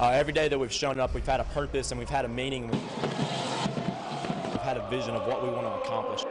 uh, every day that we've shown up, we've had a purpose and we've had a meaning. We've had a vision of what we want to accomplish.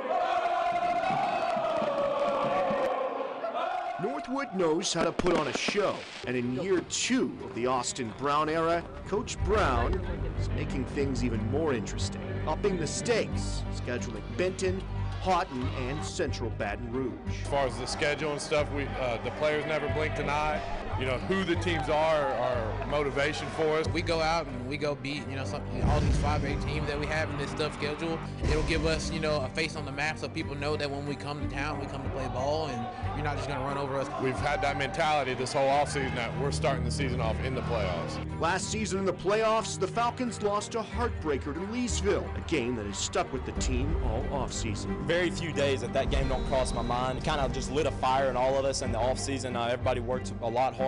Northwood knows how to put on a show, and in year two of the Austin Brown era, Coach Brown is making things even more interesting, upping the stakes, scheduling Benton, Haughton, and Central Baton Rouge. As far as the schedule and stuff, we uh, the players never blinked an eye. You know who the teams are are motivation for us. We go out and we go beat you know some, all these five A teams that we have in this tough schedule. It'll give us you know a face on the map so people know that when we come to town, we come to play ball, and you're not just going to run over us. We've had that mentality this whole offseason that we're starting the season off in the playoffs. Last season in the playoffs, the Falcons lost a heartbreaker to Leesville, a game that has stuck with the team all offseason. Very few days that that game don't cross my mind. It kind of just lit a fire in all of us in the offseason. Uh, everybody worked a lot harder.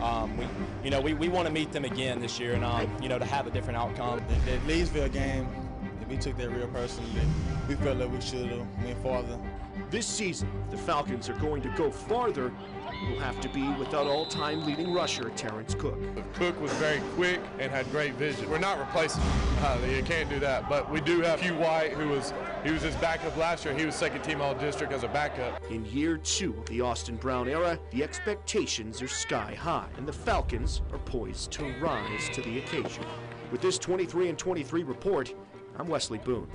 Um, we, you know, we, we want to meet them again this year and, um, you know, to have a different outcome. The, the Leesville game, we took that real personally. We felt like we should have went farther. This season, if the Falcons are going to go farther, it will have to be without all-time leading rusher Terrence Cook. Cook was very quick and had great vision. We're not replacing him. Uh, you can't do that. But we do have Hugh White, who was he was his backup last year. He was second team all district as a backup. In year two of the Austin Brown era, the expectations are sky high, and the Falcons are poised to rise to the occasion. With this 23 and 23 report, I'm Wesley Boone.